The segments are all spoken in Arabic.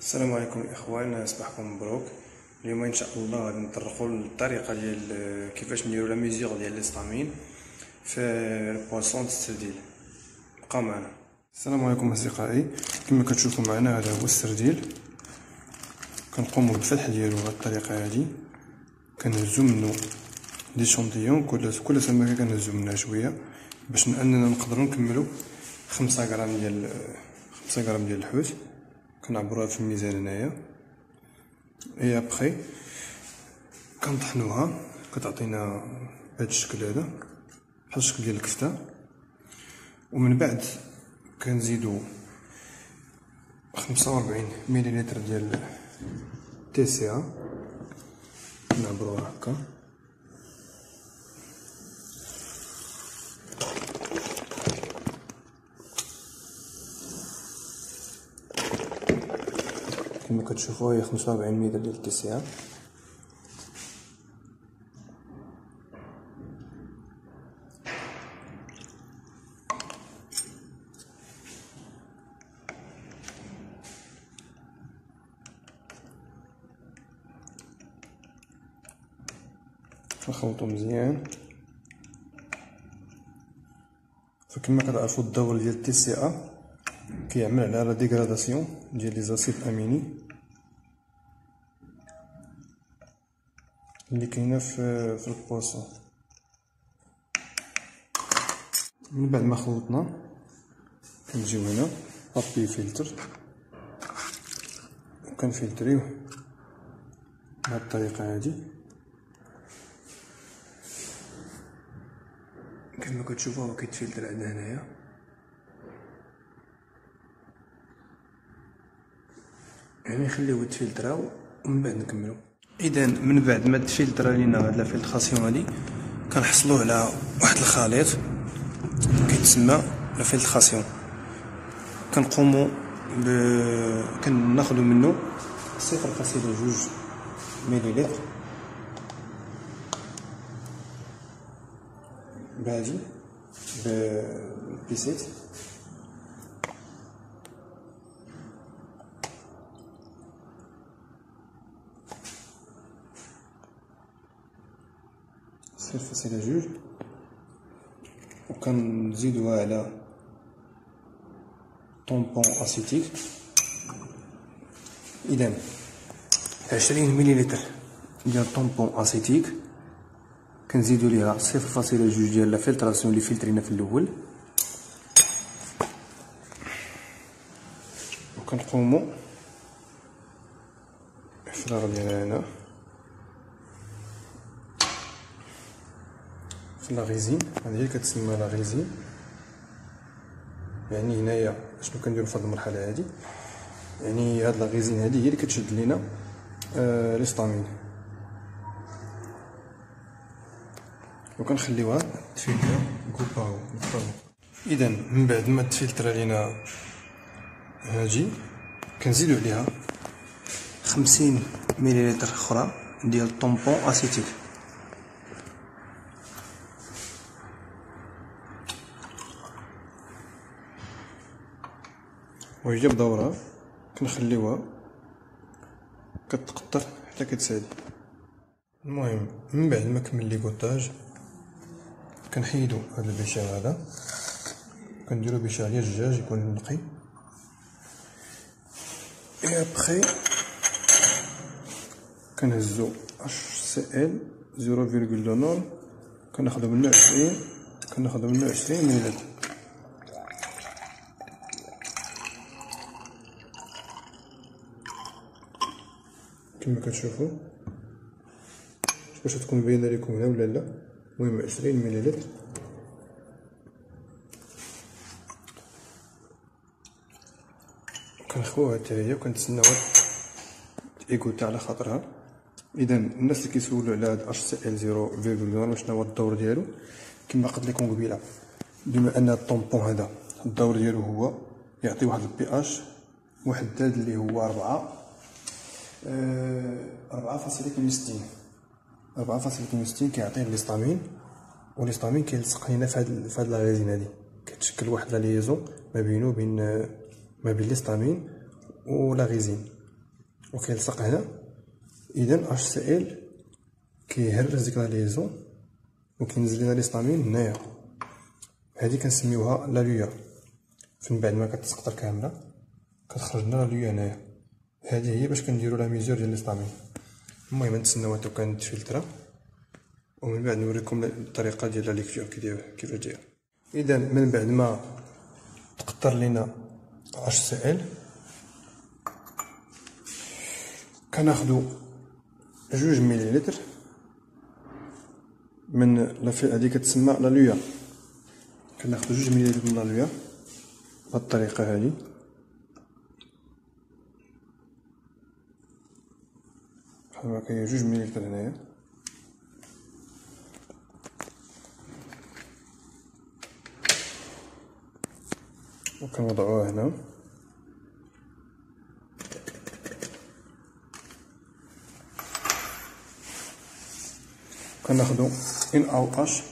السلام عليكم الاخوان صباحكم مبروك. اليوم إن شاء الله غادي نطرقوا للطريقة ديال كيفاش نديروا لا ميزور ديال ليستامين في البواسون السرديل بقاو معنا. السلام عليكم أصدقائي. كما كتشوفوا معنا هذا هو السرديل. كنقوموا بالفتح ديالو بهذه الطريقة هذه. كنهزو منه دي شونتيون كل كل سمكة كنهزو منها شوية. باش أننا نقدروا نكملوا خمسة غرام ديال خمسة غرام ديال الحوت. كنعبروها في الميزان هنايا. اي ابخي كنطحنوها. كتعطينا بهذا الشكل هذا. بحال الشكل ديال الكفته. ومن بعد كنزيدو خمسة وربعين مليلتر ديال TCA. نعبروها هكا. كما كتشوفوا هي خمسة وأربعين متر ديال التسعة نخلطو مزيان. فكما كتعرفوا الدور ديال التي سي ا كيعمل على la dégradation ديال les acides aminés. اللي كاينة في في ال poisson من بعد ما خلطنا كنجيو هنا papier filtre. وكنفلتريوه بهاد الطريقة هادي. كما كتشوفوا هو كيتفلتر عندنا هنايا. يعني نخليوه يتفلتراو ومن بعد نكملو. اذا من بعد ما تفلتر لينا هاد la filtration هادي كنحصلوه على واحد الخليط كيتسمى la filtration كنقومو ب كناخدو منه صفر فاصلة جوج مليلتر. بهادي ببيسيت صفر فاصلة جوج وكنزيدوها على طومبون أسيتيك. اذا عشرين مليلتر ديال tampon acétique كنزيدو ليها صفر فاصلة جوج ديال la filtration اللي فلترينا في الأول. وكنقومو إفراغ ديالها هنا في la résine هذه هي كتسمى la résine يعني هنايا شنو كنديرو في هذه المرحلة هذه يعني هاد لاغيزين هذه هي اللي كتشد لينا آه ليستامين وكنخليوها تفلتر كوباو اذا من بعد ما تفلتر لينا هاجي كنزيدو عليها خمسين مليلتر أخرى ديال طومبون أسيتيك. وهي بدورها كنخليوها كتقطر حتى كتسالي المهم من بعد ما كمل l'égouttage كنحيدو هذا ال bécher هذا كنديرو bécher ديال الزجاج يكون نقي. اي ابخي كنهزو HCl zéro virgule deux normal كناخدو منو عشرين كناخدو منو عشرين مليلتر كما كتشوفوا. باش تكون باينة لكم هنا ولا لا. المهم عشرين مليلتر. كنخوها حتى هي وكنتسناو ايكوتا على خاطرها. اذا الناس اللي كيسولوا على هاد HCl zéro virgule شنو هو الدور ديالو كما قلت لكم قبيلة. بما أن ال tampon هذا الدور ديالو هو يعطي واحد ال pH محدد اللي هو ربعة أربعة فاصلة اثنين وستين أربعة فاصلة اثنين وستين كيعطي l'histamine و l'histamine كيلصق لينا في هاد في هاد la résine هادي. كتشكل واحد la liaison ما بينو وبين ما بين l'histamine و la résine وكيلصق هنا. اذا HCl كيهرس ديك la liaison وكينزل لنا l'histamine هنايا. هادي كنسميوها l'éluat. فمن بعد ما كتسقط الكاميرا كتخرج لنا l'éluat هنايا. هادي هي باش كنديرو la mesure ديال l'histamine المهم نتسناو هاتو كانت فلتره ومن بعد نوريكم الطريقة ديال la lecture كيفاش داير إذا من بعد ما تقطر لينا HCl كناخدو جوج مليلتر من لافي هادي كتسمى لا لويا. كناخدو جوج مليلتر من لا لويا. بهاد الطريقة بحال هكا جوج مليلتر هنايا وكنوضعوها هنا كناخدو ان أو اش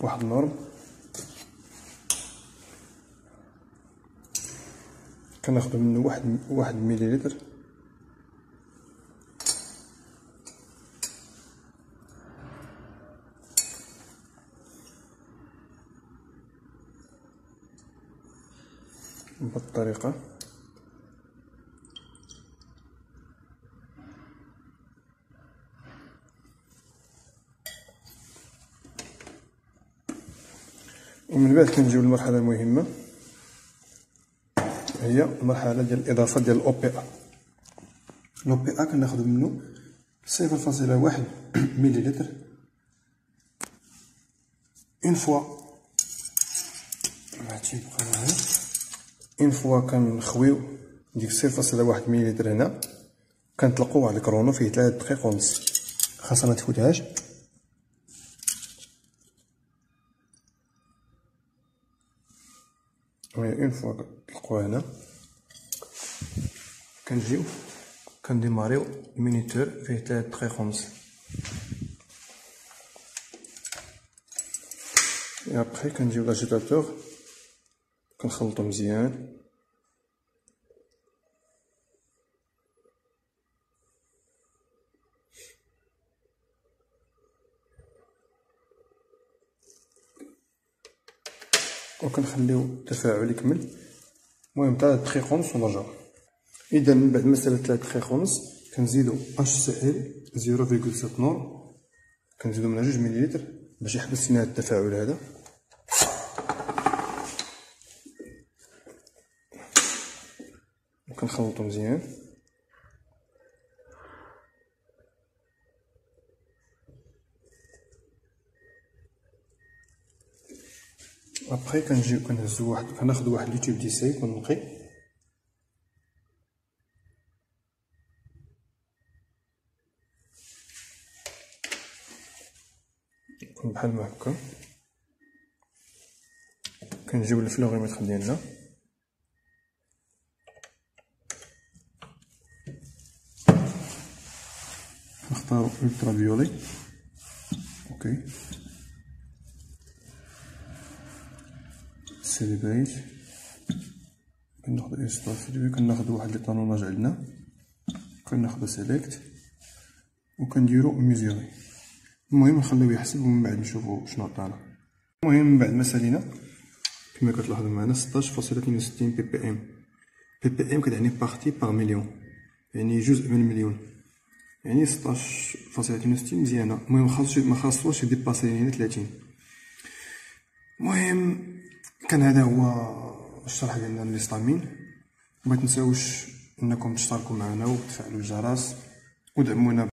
واحد النورم. كناخدو منه واحد واحد مليلتر. بالطريقة. ومن بعد كنجيو للمرحلة المهمة. هي المرحلة ديال الإضافة ديال ال OPA ال OPA كناخدو منو صفر فاصلة واحد مليلتر. une fois هادشي يبقى هنا une fois كنخويو ديك صفر فاصلة واحد مليلتر هنا كنطلقوه على ال chrono فيه ثلاث دقائق ونص خاصها متفوتهاش oui une fois تلقوها هنا كنجيو كنديماريو ال minuteur فيه ثلاث دقائق ونص اي ابخي كنجيو l'agitateur كنخلطو مزيان. وكنخليو التفاعل يكمل. المهم ثلاث دقائق ونص ونرجعو إذا من بعد سالت ثلاث دقائق ونص كنزيدو اش فيغول سبعة نور. كنزيدو منها جوج مليلتر باش يحبس لنا التفاعل هذا. وكنخلطو مزيان. ابخي كنجيو كنهزو واحد كناخدو واحد les tubes d'essai كنقي بحال ما هكا كنجيو ال fluorimètre ديالنا نختارو ultraviolet أوكي سيليبريت كناخدو انستال فيديو كناخدو واحد لي طانوناج عندنا كناخدو سيليكت وكنديرو ميزيري المهم نخليوه يحسب ومن بعد نشوفو شنو عطانا المهم من بعد ما سالينا كما معنا فاصلة اثنين وستين بي بي ام بي بي ام كتعني بارتي باغ مليون يعني جزء من مليون يعني ستاش فاصلة اثنين وستين مزيانة. المهم مخاصوش يديباسي لينا تلاتين. المهم كان هذا هو الشرح ديالنا للستامين ما تنساوش إنكم تشتركوا معنا وتفعلوا الجرس. ودعمونا